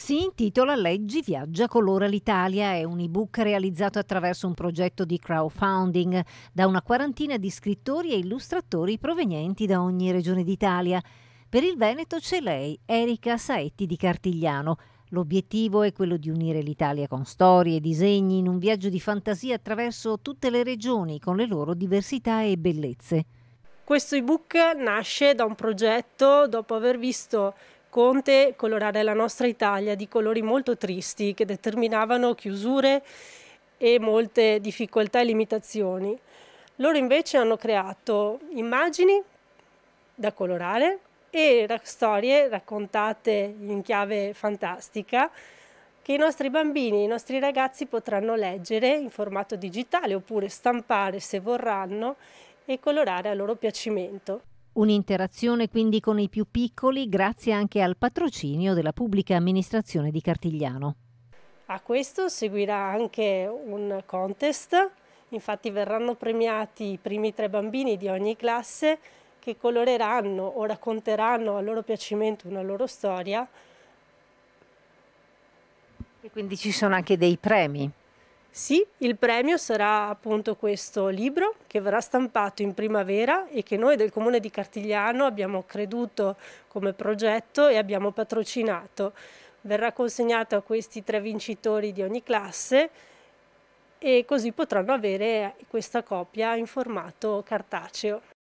Si intitola Leggi Viaggia Colora l'Italia, è un ebook realizzato attraverso un progetto di crowdfunding da una quarantina di scrittori e illustratori provenienti da ogni regione d'Italia. Per il Veneto c'è lei, Erika Saetti di Cartigliano. L'obiettivo è quello di unire l'Italia con storie e disegni in un viaggio di fantasia attraverso tutte le regioni con le loro diversità e bellezze. Questo ebook nasce da un progetto dopo aver visto Conte colorare la nostra Italia di colori molto tristi che determinavano chiusure e molte difficoltà e limitazioni. Loro invece hanno creato immagini da colorare e storie raccontate in chiave fantastica che i nostri bambini, i nostri ragazzi potranno leggere in formato digitale oppure stampare se vorranno e colorare a loro piacimento. Un'interazione quindi con i più piccoli grazie anche al patrocinio della pubblica amministrazione di Cartigliano. A questo seguirà anche un contest, infatti verranno premiati i primi tre bambini di ogni classe che coloreranno o racconteranno a loro piacimento una loro storia. E quindi ci sono anche dei premi. Sì, il premio sarà appunto questo libro che verrà stampato in primavera e che noi del Comune di Cartigliano abbiamo creduto come progetto e abbiamo patrocinato. Verrà consegnato a questi tre vincitori di ogni classe e così potranno avere questa copia in formato cartaceo.